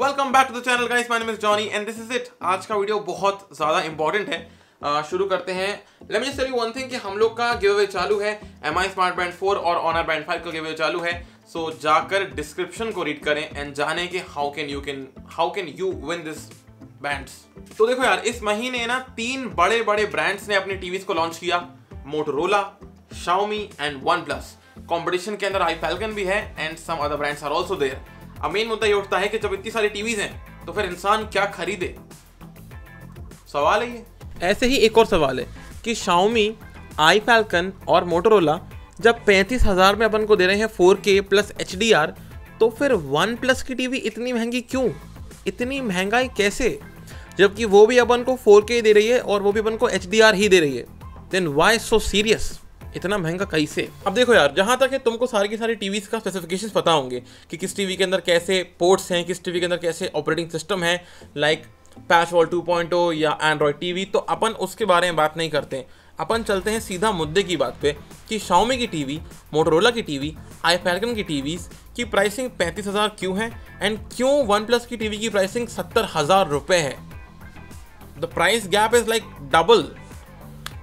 Welcome back to the channel guys my name is Johnny and this is it आज का video बहुत ज़्यादा important है। शुरू करते हैं। Let me just tell you one thing कि हम लोग का गिव अवे चालू है। एम आई स्मार्ट बैंड 4 और ऑनर बैंड 5 का गिव अवे चालू है। सो so, जाकर डिस्क्रिप्शन को रीड करें एंड जाने कि how can you can how can you win this bands तो देखो यार इस महीने ना तीन बड़े बड़े ब्रांड्स ने अपने टीवीज को लॉन्च किया। Motorola Xiaomi and OnePlus competition के अंदर आई फैल्कन भी है and some other brands are also there अब मेन मुद्दा ये उठता है कि जब इतनी सारी टीवीज हैं तो फिर इंसान क्या खरीदे? सवाल है ये। ऐसे ही एक और सवाल है कि Xiaomi, आई फैल्कन और मोटरोला जब पैंतीस हज़ार में अपन को दे रहे हैं फोर के प्लस एच डी आर तो फिर वन प्लस की टीवी इतनी महँगी क्यों? इतनी महँगाई कैसे? जबकि वो भी अपन को 4K दे रही है और वो भी अपन को एच डी आर ही दे रही है। देन वाई सो सीरियस इतना महँगा कैसे? अब देखो यार, जहाँ तक है तुमको सारी की सारी टीवीज का स्पेसिफिकेशन पता होंगे कि किस टीवी के अंदर कैसे पोर्ट्स हैं, किस टीवी के अंदर कैसे ऑपरेटिंग सिस्टम है like PatchWall two point या एंड्रॉयड टीवी तो अपन उसके बारे में बात नहीं करते। अपन चलते हैं सीधा मुद्दे की बात पे कि शाओमी की टीवी मोटरोला की टीवी आई फैल्कन की टीवीज की प्राइसिंग पैंतीस हज़ार क्यों है? एंड क्यों वन प्लस की टीवी की प्राइसिंग सत्तर हज़ार रुपये है? The price gap is like double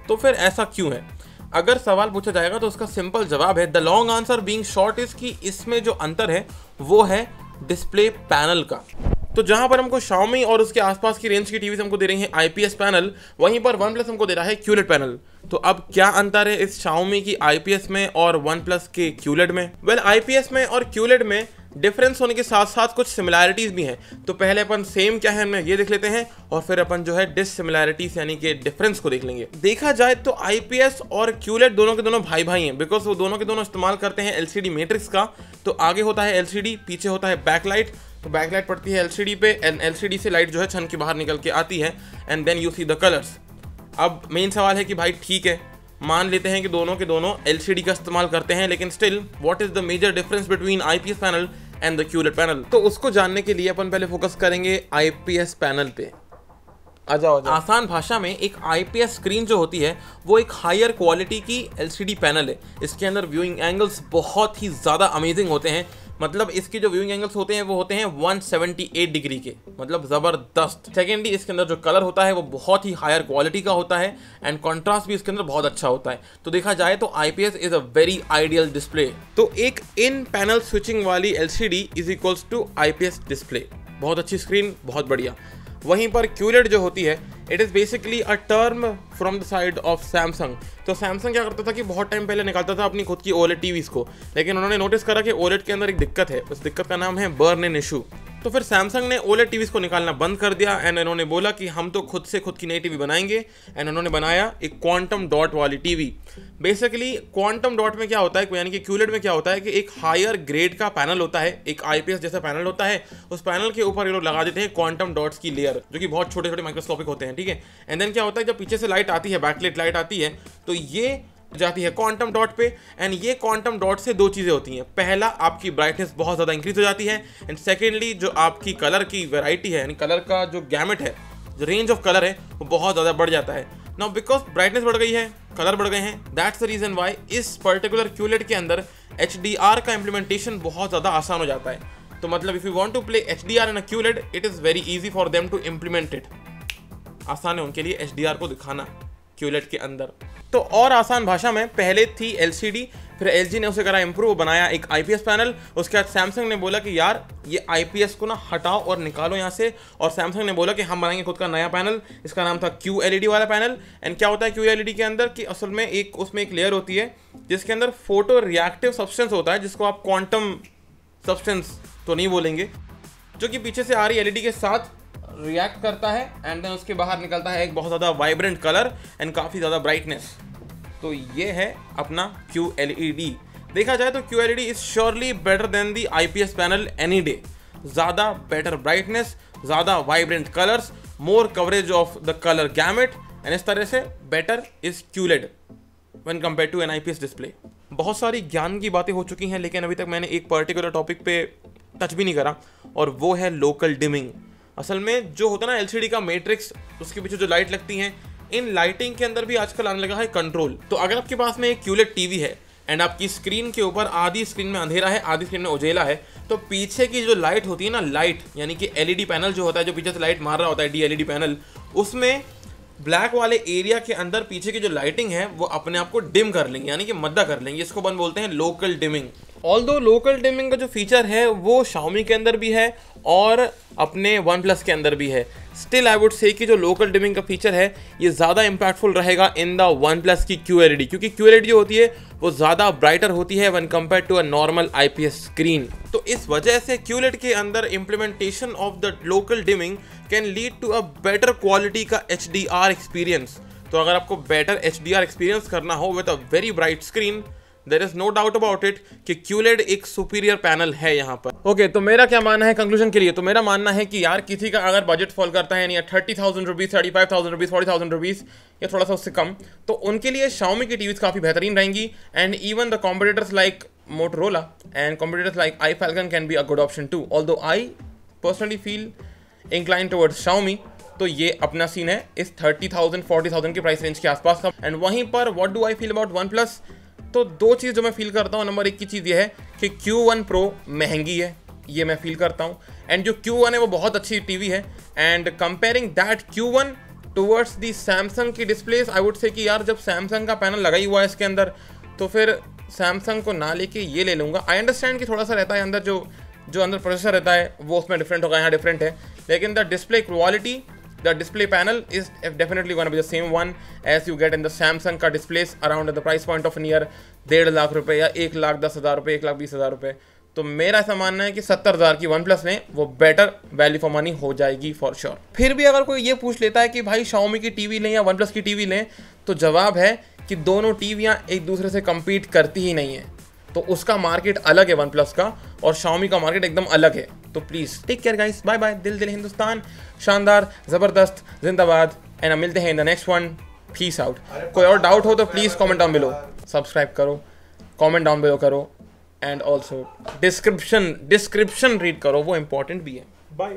तो फिर ऐसा क्यों है? अगर सवाल पूछा जाएगा तो उसका सिंपल जवाब है the long answer being short is कि इसमें जो अंतर है वो है डिस्प्ले पैनल का। तो जहाँ पर हमको Xiaomi और उसके आसपास की रेंज की टीवी हमको दे रही है आईपीएस पैनल वहीं पर वन प्लस हमको दे रहा है क्यूलेट पैनल। तो अब क्या अंतर है इस Xiaomi की आईपीएस में और वन प्लस के क्यूलेट में? वेल well, आईपीएस में और क्यूलेट में डिफरेंस होने के साथ साथ कुछ सिमिलैरिटीज भी हैं। तो पहले अपन सेम क्या है हमें ये देख लेते हैं और फिर अपन जो है डिसिमिलैरिटीज यानी कि डिफरेंस को देख लेंगे। देखा जाए तो आईपीएस और क्यूलेट दोनों के दोनों भाई भाई हैं बिकॉज़ वो दोनों के दोनों इस्तेमाल करते हैं एलसीडी मैट्रिक्स का। तो आगे होता है एलसीडी पीछे होता है बैकलाइट तो बैकलाइट पड़ती है एलसीडी पे एंड एलसीडी से लाइट जो है छन के बाहर निकल के आती है। And then you see the colours अब मेन सवाल है कि भाई ठीक है, मान लेते हैं कि दोनों के दोनों एलसीडी का इस्तेमाल करते हैं, लेकिन still what is the major difference between IPS panel and the QLED panel तो उसको जानने के लिए अपन पहले फोकस करेंगे आईपीएस पैनल पे। आजा आजा। आसान भाषा में एक आईपीएस स्क्रीन जो होती है वो एक हायर क्वालिटी की एलसीडी पैनल है। इसके अंदर व्यूइंग एंगल्स बहुत ही ज़्यादा अमेजिंग होते हैं। मतलब इसके जो व्यूइंग एंगल्स होते हैं, वो होते हैं 178 डिग्री के। मतलब ज़बरदस्त। सेकेंडली इसके अंदर जो कलर होता है, वो बहुत ही हायर क्वालिटी का होता है एंड कॉन्ट्रास्ट भी इसके अंदर बहुत अच्छा होता है। तो देखा जाए तो I P S is a very ideal display तो एक इन पैनल स्विचिंग वाली LCD is equals to IPS display बहुत अच्छी स्क्रीन बहुत बढ़िया। वहीं पर क्यूलेट जो होती है it is basically a term from the side of Samsung तो सैमसंग क्या करता था कि बहुत टाइम पहले निकालता था अपनी खुद की ओलेट टीवीज़ को, लेकिन उन्होंने नोटिस करा कि ओलेट के अंदर एक दिक्कत है। उस दिक्कत का नाम है बर्न इन इशू तो फिर सैमसंग ने ओलेट टीवीज को निकालना बंद कर दिया एंड इन्होंने बोला कि हम तो खुद से खुद की नई टीवी बनाएँगे एंड उन्होंने बनाया एक क्वांटम डॉट वाली टीवी बेसिकली क्वांटम डॉट में क्या होता है यानी कि क्यूलेट में क्या होता है कि एक हायर ग्रेड का पैनल होता है, एक आईपीएस जैसा पैनल होता है, उस पैनल के ऊपर ये लोग लगा देते हैं क्वांटम डॉट्स की लेयर जो कि बहुत छोटे छोटे माइक्रोस्कोपिक होते हैं, ठीक है? एंड देन क्या होता है, जब पीछे से लाइट आती है बैकलेट लाइट आती है तो ये जाती है क्वांटम डॉट पे एंड ये क्वांटम डॉट से दो चीज़ें होती हैं। पहला, आपकी ब्राइटनेस बहुत ज़्यादा इंक्रीज हो जाती है एंड सेकेंडली जो आपकी कलर की वेराइटी है, यानी कलर का जो गैमेट है, जो रेंज ऑफ़ कलर है, वो बहुत ज़्यादा बढ़ जाता है। नाउ बिकॉज़ ब्राइटनेस बढ़ गई है कलर बढ़ गए हैं दैट्स द रीज़न वाई इस पर्टिकुलर क्यूलेट के अंदर एचडीआर का इम्प्लीमेंटेशन बहुत ज़्यादा आसान हो जाता है। तो मतलब if you want to play H D R in a QLED it is very easy for them to implement it आसान है उनके लिए एच डी आर को दिखाना। क्यूलेट के अंदर। तो और आसान भाषा में, पहले थी एलसीडी फिर एल ने उसे करा इम्प्रूव बनाया एक आईपीएस पैनल उसके बाद सैमसंग ने बोला कि यार, ये आईपीएस को ना हटाओ और निकालो यहाँ से। और सैमसंग ने बोला कि हम बनाएँगे खुद का नया पैनल इसका नाम था क्यू एल वाला पैनल एंड क्या होता है क्यू एल के अंदर? कि असल में एक, उसमें एक लेयर होती है, जिसके अंदर फ़ोटो रिएक्टिव सब्सटेंस होता है, जिसको आप क्वांटम सब्सटेंस तो नहीं बोलेंगे, जो कि पीछे से आ रही एलईडी के साथ रिएक्ट करता है एंड देन उसके बाहर निकलता है एक बहुत ज़्यादा वाइब्रेंट कलर एंड काफ़ी ज़्यादा ब्राइटनेस तो ये है अपना क्यू एल ई डी देखा जाए तो Q L E D is surely better than the I P S panel any day ज़्यादा बेटर ब्राइटनेस ज़्यादा vibrant colours more coverage of the colour gamut and इस तरह से better is QLED when compare to an I P S display बहुत सारी ज्ञान की बातें हो चुकी हैं, लेकिन अभी तक मैंने एक पर्टिकुलर टॉपिक पे टच भी नहीं करा, और वो है लोकल डिमिंग असल में जो होता है ना एलसीडी का मैट्रिक्स उसके पीछे जो लाइट लगती हैं, इन लाइटिंग के अंदर भी आजकल आने लगा है कंट्रोल तो अगर आपके पास में एक क्यूलेट टीवी है एंड आपकी स्क्रीन के ऊपर आधी स्क्रीन में अंधेरा है, आधी स्क्रीन में उजेला है तो पीछे की जो लाइट होती है ना लाइट यानी कि एलईडी पैनल जो होता है, जो पीछे से लाइट मार रहा होता है डी एलईडी पैनल उसमें ब्लैक वाले एरिया के अंदर पीछे की जो लाइटिंग है, वो अपने आप को डिम कर लेंगे, यानी कि मद्दा कर लेंगे. इसको बन बोलते हैं local dimming although local dimming का जो फीचर है, वो शाउमी के अंदर भी है, और अपने वन प्लस के अंदर भी है। स्टिल आई वुड से कि जो लोकल डिमिंग का फीचर है, ये ज़्यादा इंपैक्टफुल रहेगा इन द वन प्लस की क्यू एल क्योंकि क्यू एल जो होती है, वो ज़्यादा ब्राइटर होती है when compare to a normal I P screen तो इस वजह से क्यूलेट के अंदर implementation of the local dimming can lead to a better quality का आर एक्सपीरियंस तो अगर आपको बेटर आर एक्सपीरियंस करना हो with a very bright screen there is no doubt about it कि क्यूलेड एक सुपीरियर पैनल है यहाँ पर। ओके okay, तो मेरा क्या मानना है कंक्लूजन के लिए? तो मेरा मानना है कि यार किसी का अगर बजट फॉल करता है यानी thirty thousand rupees thirty five thousand rupees forty thousand rupees या थोड़ा सा उससे कम तो उनके लिए शाउमी की टीवीज काफ़ी बेहतरीन रहेंगी and even the competitors like Motorola Motorola and competitors like iFalcon can be a good option too. Although I personally feel inclined towards Xiaomi तो ये अपना सीन है इस थर्टी थाउज़ेंड फोर्टी थाउज़ेंड के प्राइस रेंज के आसपास का। And वहीं पर what do I feel about OnePlus तो दो चीज़ जो मैं फील करता हूँ नंबर एक की चीज़ ये है कि Q1 Pro महँगी है, ये मैं फील करता हूँ। एंड जो Q1 है, वो बहुत अच्छी टीवी है। And comparing that Q1 towards the Samsung की डिस्प्लेस आई वुड से कि यार जब सैमसंग का पैनल लगा ही हुआ है इसके अंदर तो फिर सैमसंग को ना लेके ये ले लूँगा। आई अंडरस्टैंड कि थोड़ा सा रहता है अंदर जो जो अंदर प्रोसेसर रहता है, वो उसमें डिफरेंट होगा, यहाँ डिफरेंट है। लेकिन the display quality the display panel is definitely going to be the same one as you get in the Samsung का displays around at the price point of near डेढ़ लाख रुपए या एक लाख दस हज़ार रुपये एक लाख बीस हज़ार रुपये तो मेरा ऐसा मानना है कि सत्तर हज़ार की वन प्लस लें वो बेटर वैल्यू फॉर मनी हो जाएगी फॉर श्योर sure. फिर भी अगर कोई ये पूछ लेता है कि भाई शाओमी की टीवी लें या वन प्लस की टीवी लें तो जवाब है कि दोनों टीवियाँ एक दूसरे से कम्पीट करती ही नहीं है। तो उसका मार्केट अलग है वन प्लस का और शाओमी का मार्केट एकदम अलग है। तो please take care guys bye bye दिल दिल हिंदुस्तान. शानदार, ज़बरदस्त, जिंदाबाद. एंड मिलते हैं in the next one peace out कोई और डाउट हो तो please comment down below subscribe करो. कॉमेंट डाउन बिलो करो. And also description description read करो. वो इंपॉर्टेंट भी है. बाय